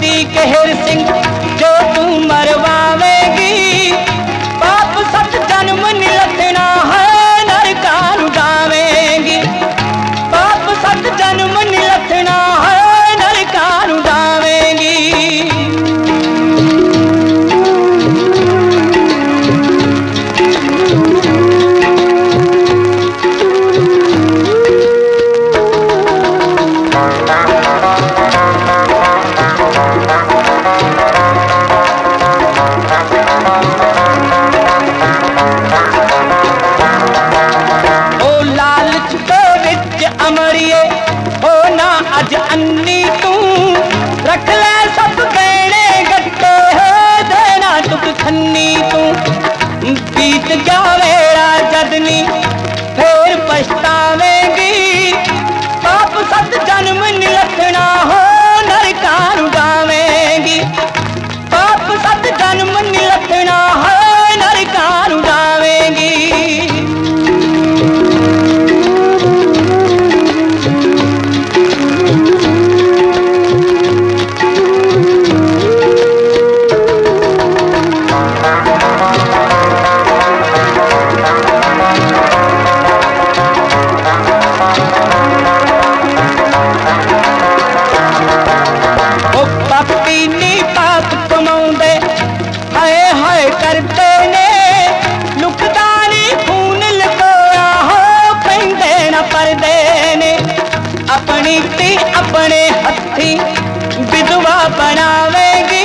P कहर सिंह, जो तू मरवावेगी। पाप सत जन्म निलखना है नरकान गावेगी पाप सत जन्म निलखना है नरकान गावेगी ओ ओ ना अज अन्नी तू रख ले सब हथी विधवा बनावेगी।